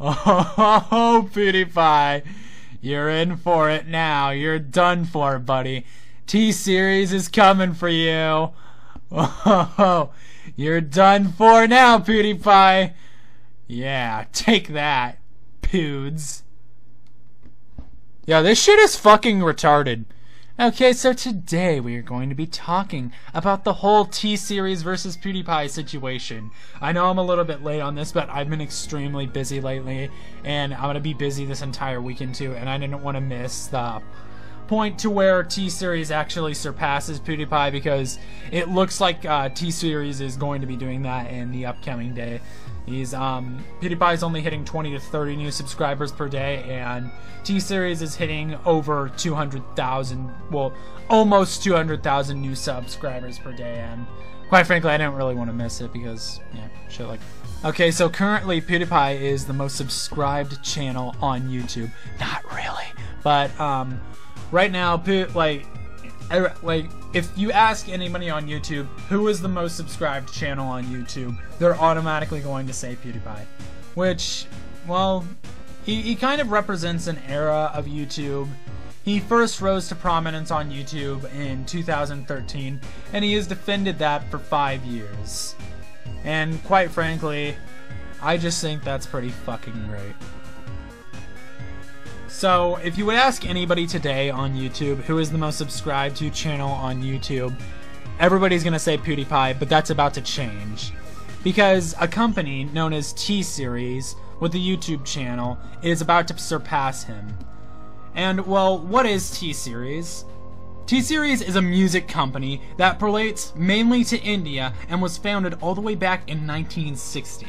Oh, PewDiePie, you're in for it now. You're done for, buddy. T Series is coming for you. Oh, you're done for now, PewDiePie. Yeah, take that, Pewds. Yeah, this shit is fucking retarded. Okay, so today we are going to be talking about the whole T-Series versus PewDiePie situation. I know I'm a little bit late on this, but I've been extremely busy lately, and I'm gonna be busy this entire weekend too, and I didn't want to miss the point to where T-Series actually surpasses PewDiePie because it looks like uh, T-Series is going to be doing that in the upcoming day. He's um PewDiePie is only hitting 20 to 30 new subscribers per day, and T Series is hitting over 200,000, well, almost 200,000 new subscribers per day. And quite frankly, I didn't really want to miss it because yeah, shit like. Okay, so currently PewDiePie is the most subscribed channel on YouTube. Not really, but um, right now, like er, like if you ask anybody on YouTube who is the most subscribed channel on YouTube, they're automatically going to say PewDiePie. Which, well, he, he kind of represents an era of YouTube. He first rose to prominence on YouTube in 2013, and he has defended that for five years. And quite frankly, I just think that's pretty fucking great. So, if you would ask anybody today on YouTube who is the most subscribed to channel on YouTube, everybody's gonna say PewDiePie, but that's about to change. Because a company known as T Series with a YouTube channel is about to surpass him. And, well, what is T Series? T Series is a music company that relates mainly to India and was founded all the way back in 1960.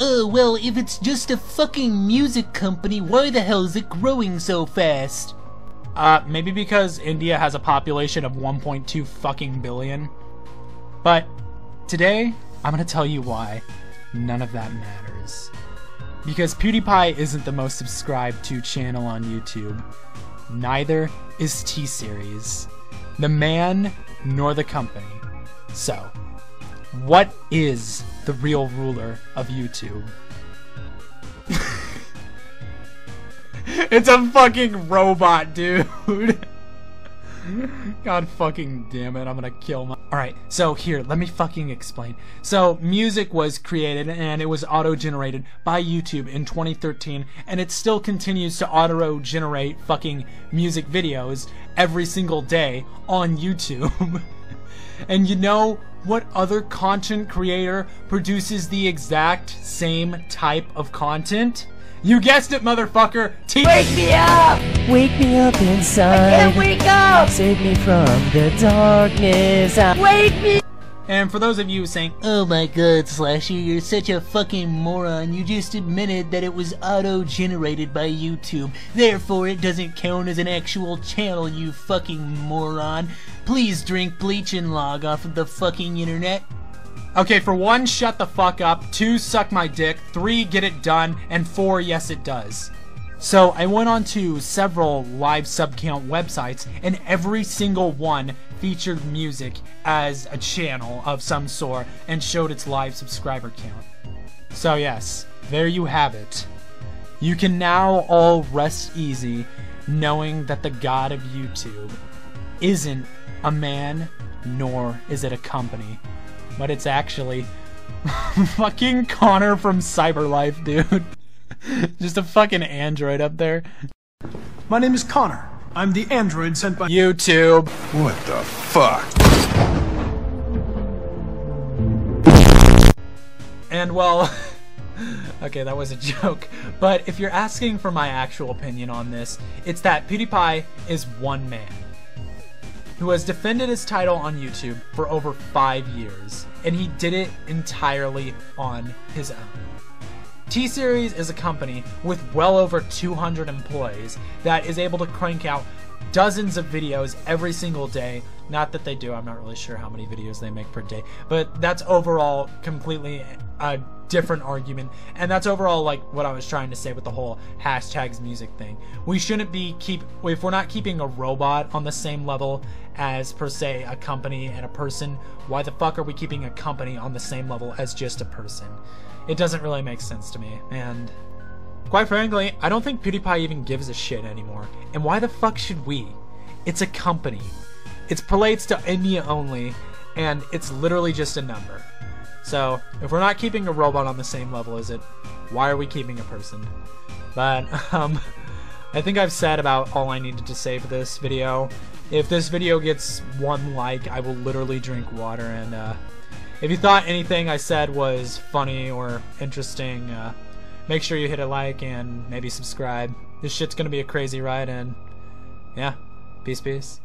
Oh, well, if it's just a fucking music company, why the hell is it growing so fast? Uh, maybe because India has a population of 1.2 fucking billion. But today, I'm gonna tell you why none of that matters. Because PewDiePie isn't the most subscribed to channel on YouTube. Neither is T Series. The man nor the company. So, what is the real ruler of YouTube. it's a fucking robot, dude. God fucking damn it, I'm gonna kill my. Alright, so here, let me fucking explain. So, music was created and it was auto generated by YouTube in 2013, and it still continues to auto generate fucking music videos every single day on YouTube. and you know what other content creator produces the exact same type of content? You guessed it, motherfucker! T wake me up! Wake me up inside. I can't wake up! Save me from the darkness. Wake me and for those of you saying, Oh my god, Slasher, you're such a fucking moron. You just admitted that it was auto generated by YouTube. Therefore, it doesn't count as an actual channel, you fucking moron. Please drink bleach and log off of the fucking internet. Okay, for one, shut the fuck up. Two, suck my dick. Three, get it done. And four, yes, it does. So I went on to several live subcount websites, and every single one featured music as a channel of some sort and showed its live subscriber count. So yes, there you have it. You can now all rest easy knowing that the god of YouTube isn't a man, nor is it a company, but it's actually fucking Connor from Cyberlife, dude. Just a fucking android up there. My name is Connor. I'm the android sent by YouTube. What the fuck? And well, okay, that was a joke. But if you're asking for my actual opinion on this, it's that PewDiePie is one man who has defended his title on YouTube for over five years, and he did it entirely on his own. T Series is a company with well over 200 employees that is able to crank out dozens of videos every single day. Not that they do, I'm not really sure how many videos they make per day, but that's overall completely a different argument. And that's overall like what I was trying to say with the whole hashtags music thing. We shouldn't be keep if we're not keeping a robot on the same level as per se a company and a person, why the fuck are we keeping a company on the same level as just a person? it doesn't really make sense to me. And quite frankly, I don't think PewDiePie even gives a shit anymore. And why the fuck should we? It's a company. It's relates to India only, and it's literally just a number. So, if we're not keeping a robot on the same level as it, why are we keeping a person? But, um, I think I've said about all I needed to say for this video. If this video gets one like, I will literally drink water, and, uh, if you thought anything I said was funny or interesting, uh, make sure you hit a like and maybe subscribe. This shit's gonna be a crazy ride, and, yeah, peace, peace.